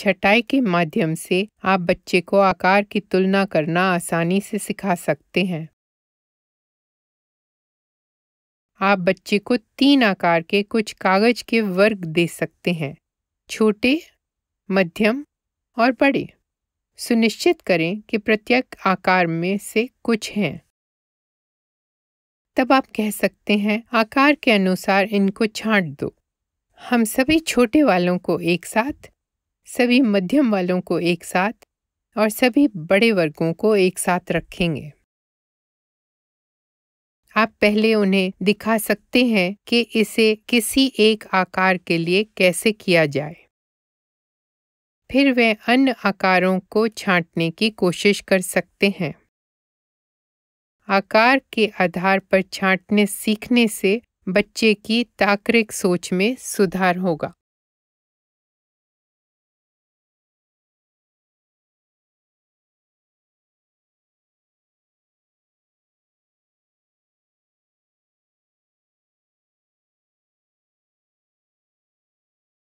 छटाई के माध्यम से आप बच्चे को आकार की तुलना करना आसानी से सिखा सकते हैं। आप बच्चे को तीन आकार के कुछ कागज़ के वर्ग दे सकते हैं, छोटे, मध्यम और बड़े। सुनिश्चित करें कि प्रत्येक आकार में से कुछ हैं। तब आप कह सकते हैं, आकार के अनुसार इनको छांट दो। हम सभी छोटे वालों को एक साथ सभी मध्यम वालों को एक साथ और सभी बड़े वर्गों को एक साथ रखेंगे। आप पहले उन्हें दिखा सकते हैं कि इसे किसी एक आकार के लिए कैसे किया जाए। फिर वे अन्य आकारों को छांटने की कोशिश कर सकते हैं। आकार के आधार पर छांटने सीखने से बच्चे की ताक्रिक सोच में सुधार होगा।